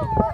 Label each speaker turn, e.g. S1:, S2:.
S1: Oh,